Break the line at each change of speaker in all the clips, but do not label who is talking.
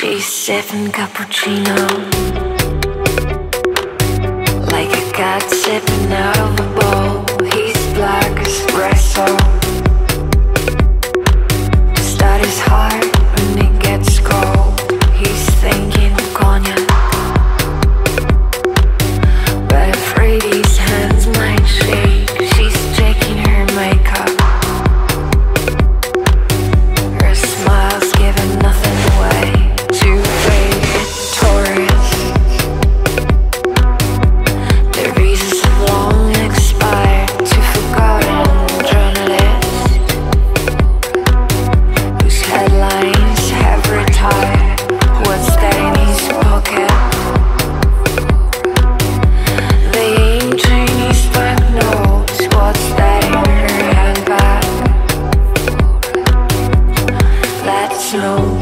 She's sipping cappuccino. Like a god sipping out slow.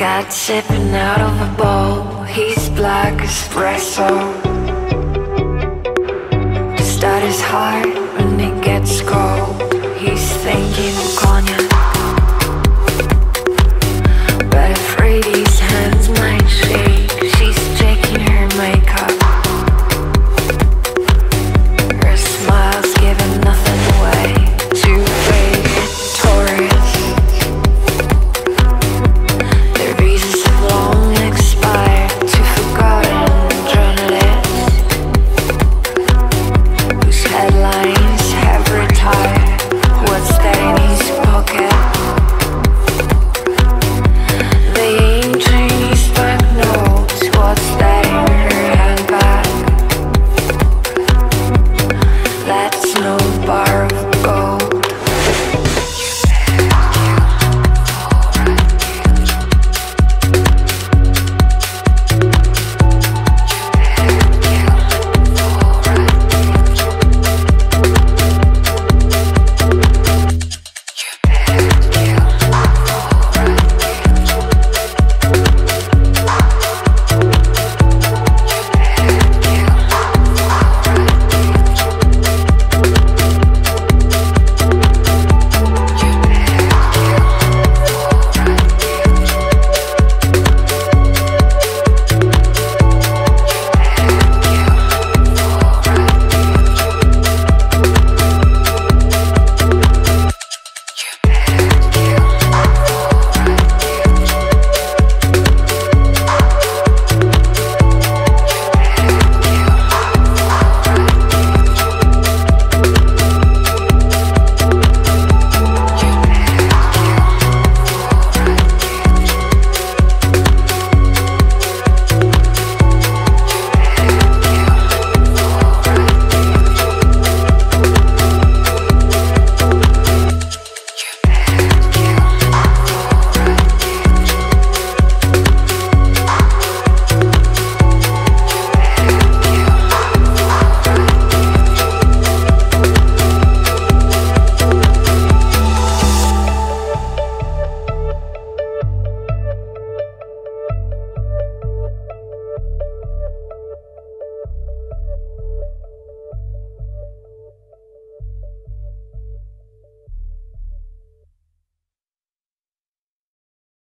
Got sipping out of a bowl, he's black espresso. Just start his heart when it gets cold.